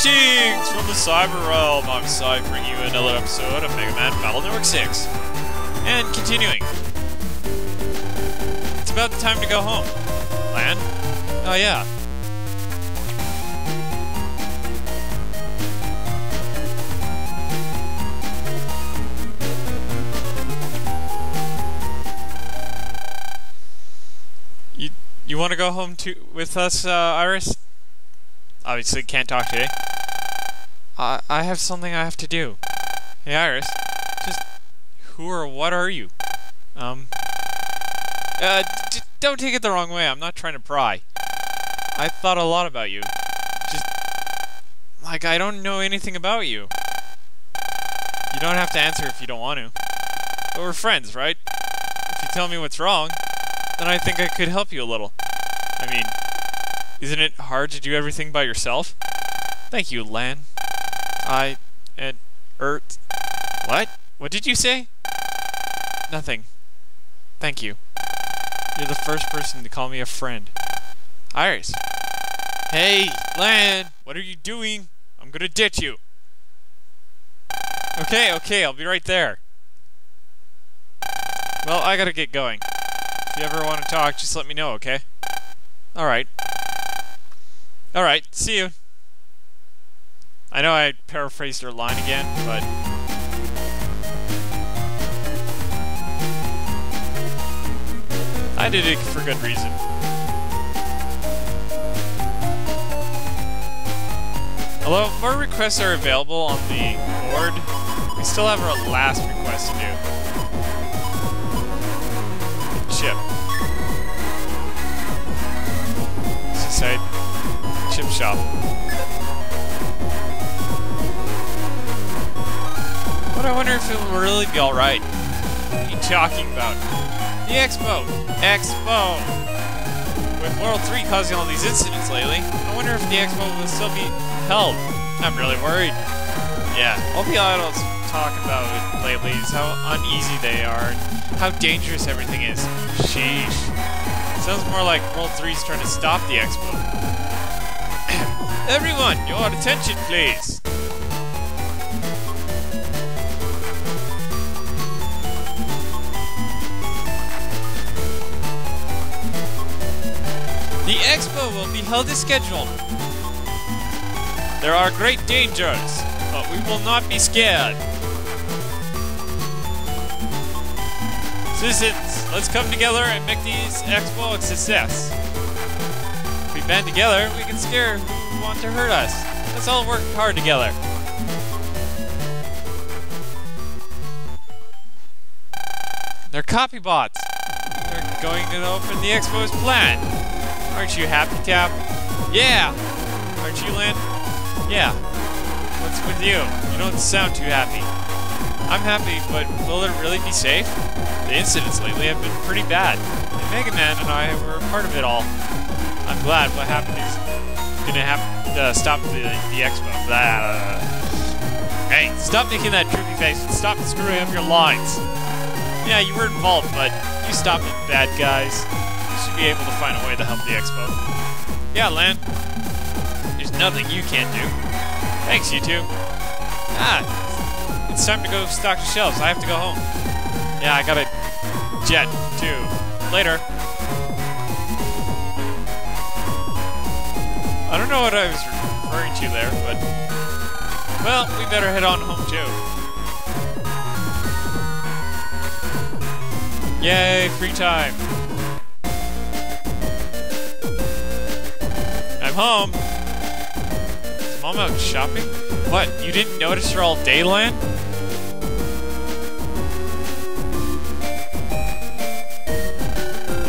Greetings from the Cyber Realm. I'm Cy, bringing you another episode of Mega Man Battle Network 6. And continuing. It's about the time to go home. Lan? Oh yeah. You you want to go home to with us, uh, Iris? Obviously, can't talk today. I I have something I have to do. Hey, Iris, just who or what are you? Um. Uh, don't take it the wrong way. I'm not trying to pry. I thought a lot about you. Just like I don't know anything about you. You don't have to answer if you don't want to. But we're friends, right? If you tell me what's wrong, then I think I could help you a little. I mean, isn't it hard to do everything by yourself? Thank you, Lan. I and Ert. What? What did you say? Nothing. Thank you. You're the first person to call me a friend. Iris. Hey, Lan, what are you doing? I'm gonna ditch you. Okay, okay, I'll be right there. Well, I gotta get going. If you ever want to talk, just let me know, okay? Alright. Alright, see you. I know I paraphrased her line again, but... I did it for good reason. Although, more requests are available on the board, we still have our last request to do. Chip. Seaside Chip Shop. I wonder if it will really be alright. What are you talking about? The Expo! Expo! With World 3 causing all these incidents lately, I wonder if the Expo will still be held. I'm really worried. Yeah, all the idols talk about it lately is how uneasy they are and how dangerous everything is. Sheesh. Sounds more like World 3's trying to stop the Expo. Everyone, your attention please! The Expo will be held as scheduled. There are great dangers, but we will not be scared. Citizens, let's come together and make this expo a success. If we band together, we can scare who want to hurt us. Let's all work hard together. They're copy bots. They're going to open the expo as planned. Aren't you happy, Cap? Yeah! Aren't you, Lan? Yeah. What's with you? You don't sound too happy. I'm happy, but will it really be safe? The incidents lately have been pretty bad. And Mega Man and I were a part of it all. I'm glad what happened is gonna have to stop the, the expo. Blah. Hey, stop making that droopy face and stop screwing up your lines. Yeah, you were involved, but you stop it, bad guys. Be able to find a way to help the expo. Yeah, Lan. There's nothing you can't do. Thanks, you two. Ah, it's time to go stock the shelves. I have to go home. Yeah, I got a jet, too. Later. I don't know what I was referring to there, but... Well, we better head on home, too. Yay, free time. Home. Is Mom out shopping? What, you didn't notice her all day, Lan?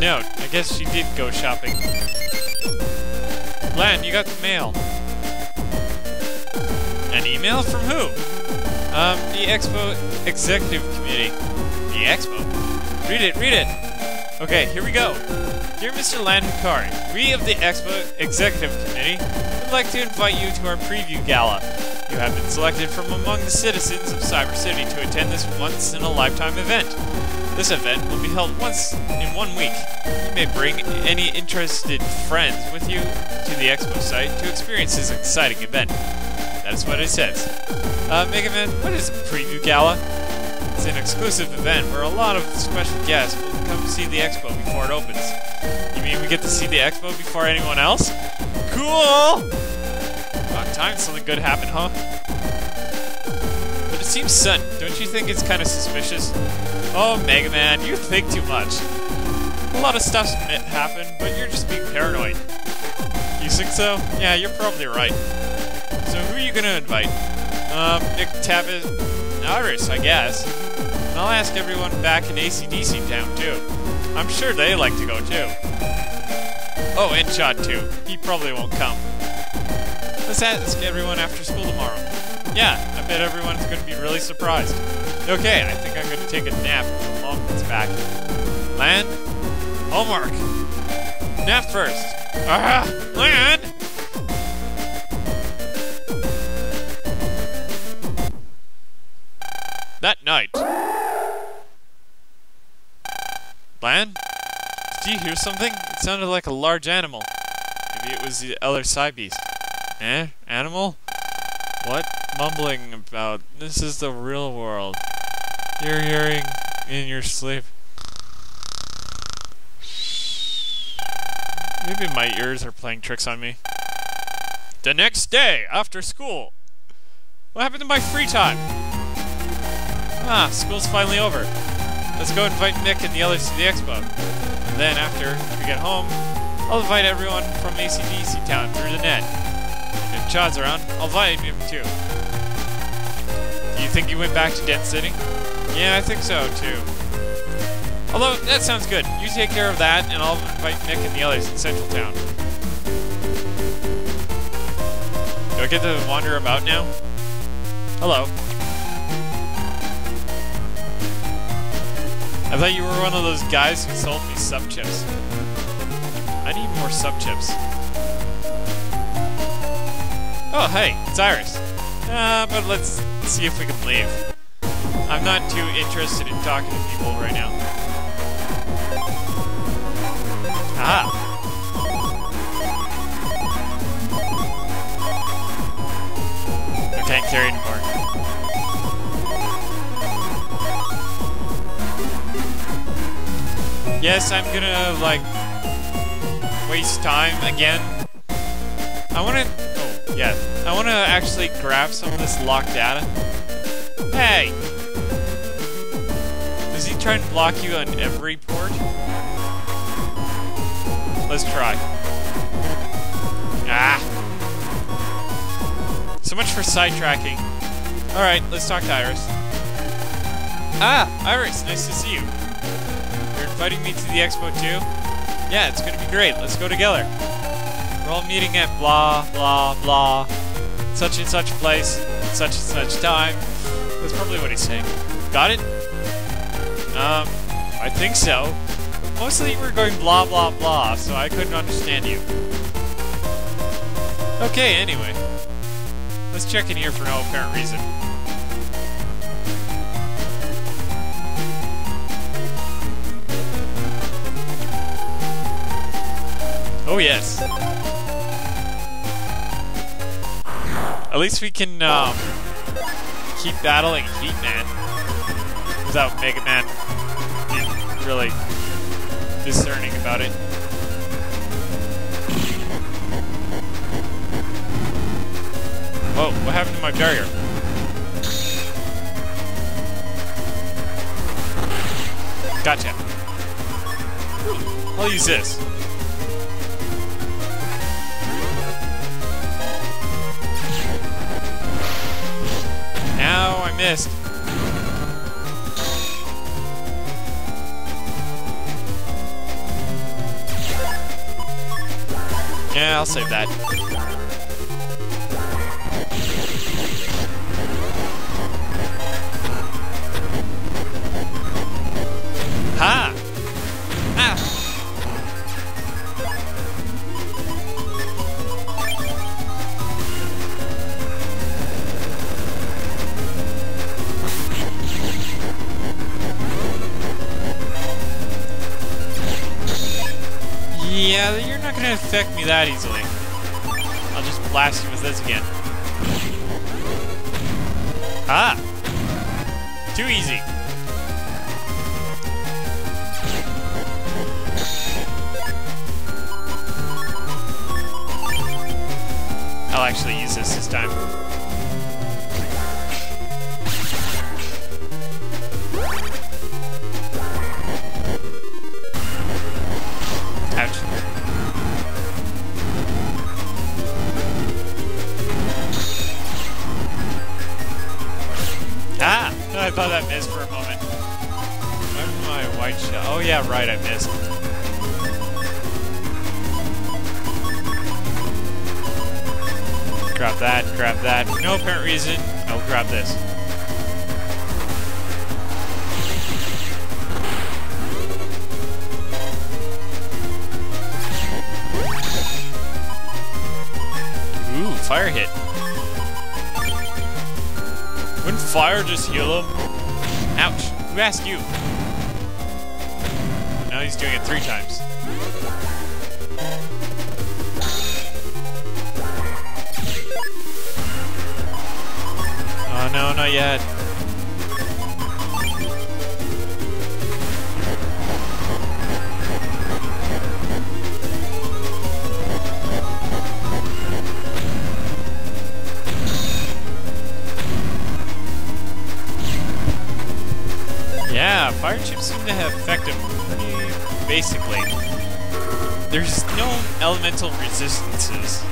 Note. I guess she did go shopping. Lan, you got the mail. An email from who? Um, the Expo Executive Committee. The Expo? Read it, read it! Okay, here we go. Dear Mr. Lan Hikari, we of the Expo Executive Committee would like to invite you to our preview gala. You have been selected from among the citizens of Cyber City to attend this once-in-a-lifetime event. This event will be held once in one week. You may bring any interested friends with you to the expo site to experience this exciting event. That's what it says. Uh, Mega Man, what is a preview gala? It's an exclusive event where a lot of special guests will come to see the expo before it opens. Mean we get to see the expo before anyone else? Cool! About time something good happened, huh? But it seems sudden. Don't you think it's kind of suspicious? Oh, Mega Man, you think too much. A lot of stuff's happened, but you're just being paranoid. You think so? Yeah, you're probably right. So who are you gonna invite? Um, Mick Tabit, Iris, I guess. And I'll ask everyone back in ACDC town, too. I'm sure they like to go, too. Oh, and Chad, too. He probably won't come. Let's ask everyone after school tomorrow. Yeah, I bet everyone's going to be really surprised. Okay, I think I'm going to take a nap until Mom gets back. Lan? Homework! Nap first! Ah! Lan! That night. Lan? Something? It sounded like a large animal. Maybe it was the Elder Beast. Eh? Animal? What? Mumbling about. This is the real world. You're hearing in your sleep. Maybe my ears are playing tricks on me. The next day, after school. What happened to my free time? Ah, school's finally over. Let's go invite Mick and the others to the expo. Then after we get home, I'll invite everyone from ACDC Town through the net. And if Chad's around, I'll invite him too. Do you think he went back to Den City? Yeah, I think so too. Although, that sounds good. You take care of that, and I'll invite Mick and the others in Central Town. Do I get to wander about now? Hello. I thought you were one of those guys who sold me sub chips. I need more sub chips. Oh, hey, it's Iris. Uh, but let's see if we can leave. I'm not too interested in talking to people right now. Aha! I can't carry anymore. Yes, I'm gonna, like, waste time again. I wanna... Oh, yeah. I wanna actually grab some of this locked data. Hey! Does he try and block you on every port? Let's try. Ah! So much for sidetracking. Alright, let's talk to Iris. Ah! Iris, nice to see you inviting me to the expo too? Yeah, it's gonna be great. Let's go together. We're all meeting at blah, blah, blah, such and such place, such and such time. That's probably what he's saying. Got it? Um, I think so. Mostly you were going blah, blah, blah, so I couldn't understand you. Okay, anyway. Let's check in here for no apparent reason. Oh, yes. At least we can um, keep battling Heat Man without Mega Man being really discerning about it. Whoa, what happened to my barrier? Gotcha. I'll use this. I missed. Yeah, I'll save that. Ha! Gonna affect me that easily. I'll just blast you with this again. Ah! Too easy. I'll actually use this this time. I missed. Grab that, grab that. No apparent reason, I'll grab this. Ooh, fire hit. Wouldn't fire just heal him? Ouch. Who asked you? Now he's doing it three times. Oh no, not yet. Yeah, fire chips seem to have pretty basically. There's no elemental resistances.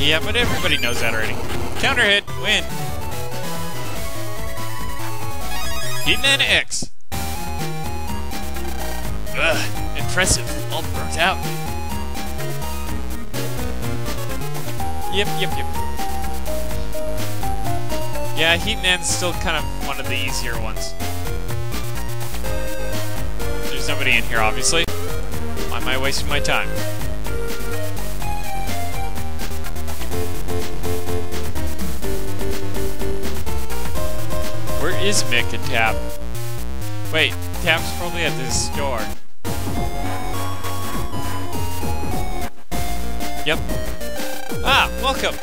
Yeah, but everybody knows that already. Counter hit, win. Heat Man EX. Ugh, impressive. All burnt out. Yep, yep, yep. Yeah, Heatman's still kind of one of the easier ones. Nobody in here, obviously. Why am I wasting my time? Where is Mick and Tab? Wait, Tab's probably at this store. Yep. Ah, welcome!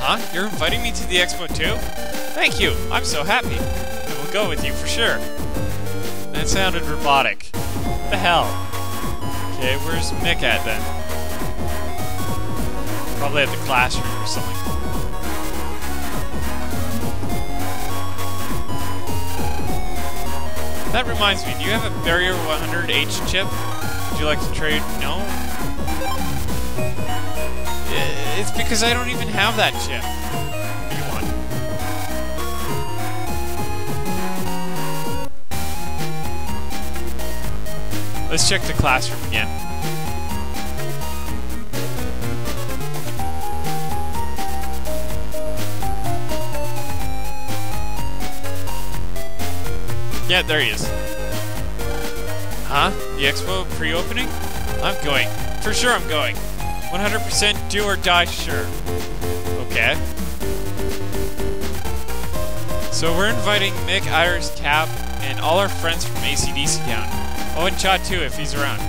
Huh? You're inviting me to the expo too? Thank you! I'm so happy! I will go with you for sure. That sounded robotic. What the hell? Okay, where's Mick at then? Probably at the classroom or something. That reminds me, do you have a Barrier 100H chip? Would you like to trade? No? It's because I don't even have that chip. Let's check the classroom again. Yeah, there he is. Huh? The expo pre-opening? I'm going. For sure I'm going. 100% do or die sure. Okay. So we're inviting Mick, Iris, Cap, and all our friends from ACDC Town. Oh, and Chad too, if he's around.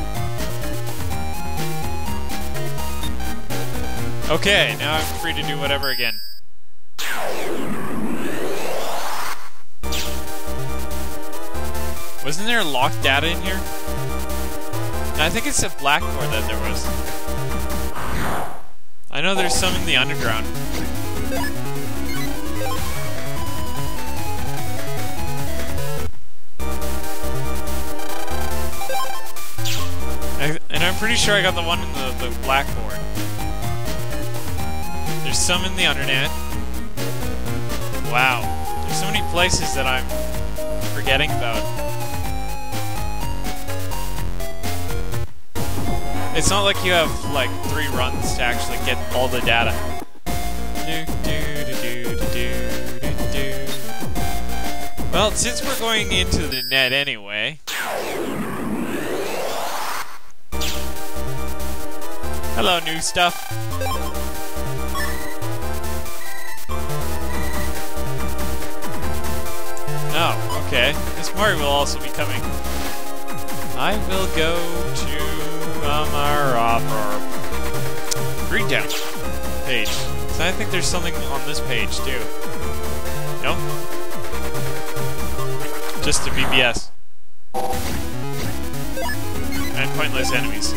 Okay, now I'm free to do whatever again. Wasn't there locked data in here? I think it's a Blackboard that there was. I know there's some in the underground. I'm pretty sure I got the one in the, the Blackboard. There's some in the Undernet. Wow. There's so many places that I'm forgetting about. It's not like you have like three runs to actually get all the data. Well, since we're going into the net anyway. Hello, new stuff. Oh, okay. Miss Murray will also be coming. I will go to um, Amaropper. Uh, read down. Page. So I think there's something on this page, too. Nope. Just the BBS. And pointless enemies.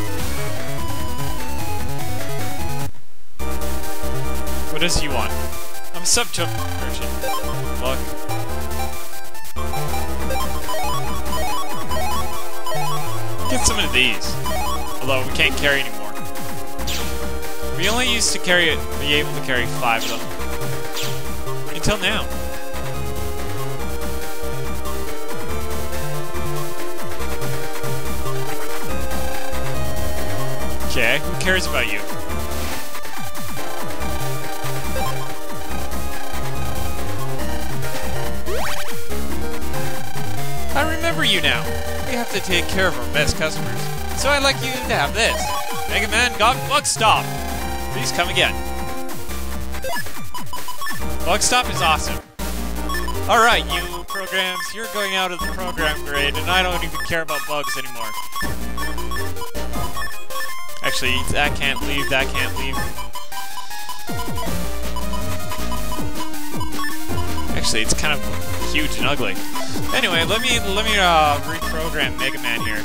What does he want? I'm sub to merchant. Get some of these. Although we can't carry anymore. We only used to carry it, be able to carry five of them. Until now. Okay, who cares about you? You now. We have to take care of our best customers. So I'd like you to have this. Mega Man got Bug Stop. Please come again. Bug Stop is awesome. Alright, you programs, you're going out of the program grade, and I don't even care about bugs anymore. Actually, that can't leave, that can't leave. Actually, it's kind of huge and ugly. Anyway, let me let me uh, reprogram Mega Man here.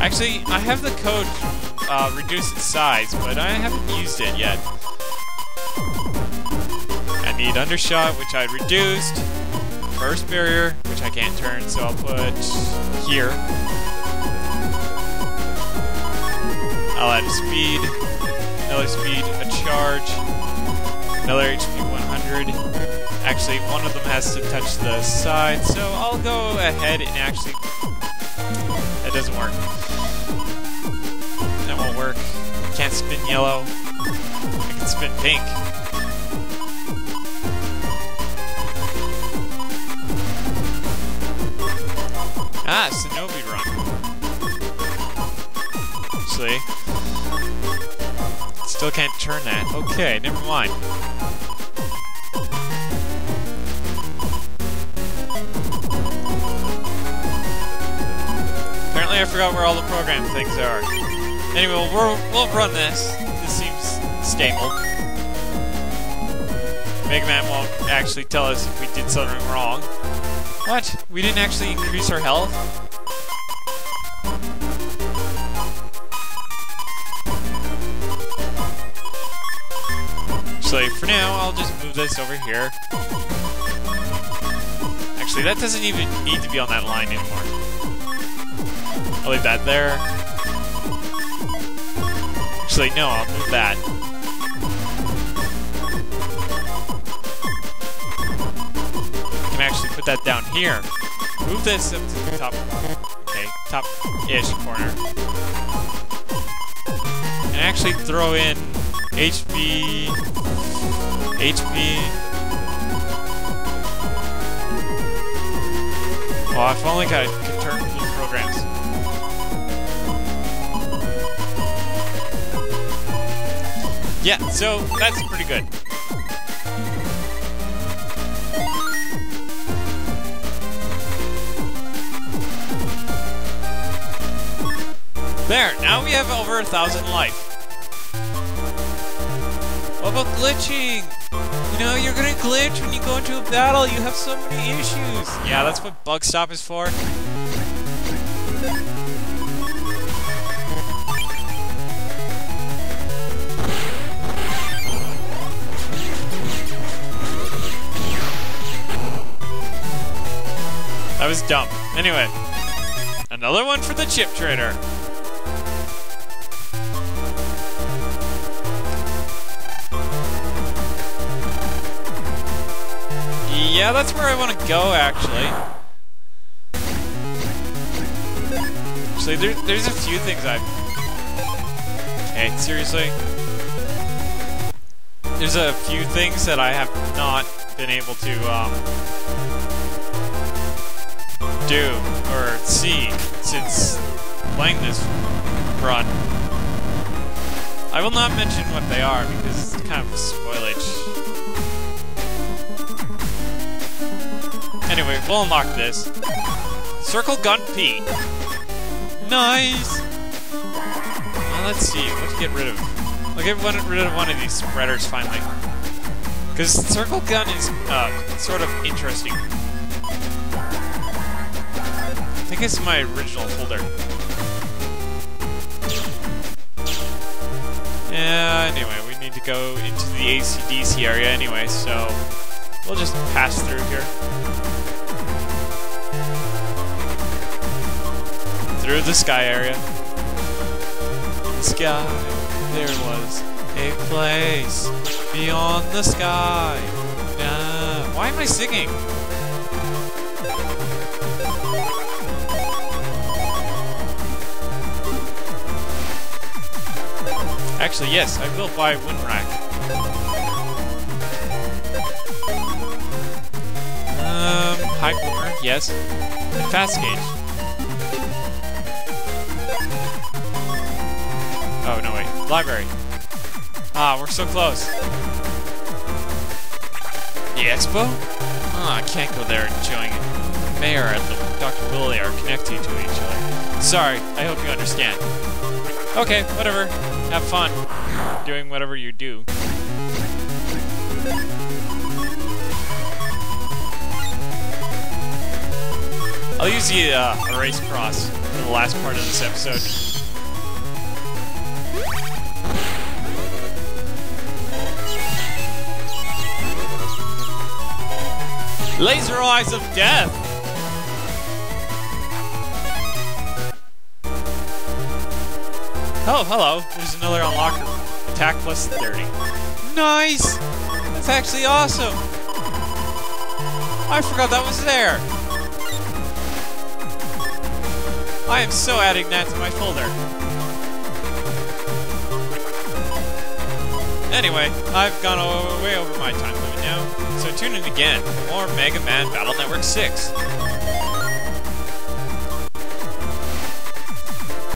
Actually, I have the code uh, reduce its size, but I haven't used it yet. I need UnderShirt, which I reduced. First Barrier, which I can't turn, so I'll put here. I'll add speed, another speed, a charge, another HP 100. Actually, one of them has to touch the side, so I'll go ahead and actually... That doesn't work That won't work. Can't spin yellow. I can spin pink. Ah, Shinobi Run. Actually, still can't turn that. Okay, never mind. Apparently I forgot where all the program things are. Anyway, we'll, we'll run this. This seems stable. Mega Man won't actually tell us if we did something wrong. What? We didn't actually increase our health? Actually, for now, I'll just move this over here. Actually, that doesn't even need to be on that line anymore. I'll leave that there. Actually, no, I'll move that. I can actually put that down here. Move this up to the top. Okay, top-ish corner. And actually throw in HP... HP... Well, oh, if only I could turn programs. Yeah, so that's pretty good. There, now we have over a thousand life. What about glitching? You know, you're gonna glitch when you go into a battle, you have so many issues. Yeah, that's what Bug Stop is for. That was dumb. Anyway, another one for the chip trader. Yeah, that's where I want to go, actually. Actually, there, there's a few things I've... Okay, seriously? There's a few things that I have not been able to, um, do, or see, since playing this run. I will not mention what they are, because it's kind of Anyway, we'll unlock this. Circle Gun P. Nice! Well, let's see, let's get rid of? I'll get one, rid of one of these spreaders finally. Because circle gun is uh, sort of interesting. I think it's my original folder. Yeah, anyway, we need to go into the ACDC area anyway, so we'll just pass through here. Through the sky area. The sky, there was a place beyond the sky. Uh, why am I singing? Actually, yes, I will buy WindRack. Um, High Boomer, yes. Fast Gauge. Library. Ah, we're so close. The expo? Ah, I can't go there enjoying it. Mayor and Dr. Billy are connected to each other. Sorry, I hope you understand. Okay, whatever. Have fun. Doing whatever you do. I'll use the uh, erase cross for the last part of this episode. Laser Eyes of Death! Oh, hello. There's another unlocker. Attack plus 30. Nice! That's actually awesome! I forgot that was there! I am so adding that to my folder. Anyway, I've gone way over my time so tune in again for more Mega Man Battle Network 6.